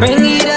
Bring it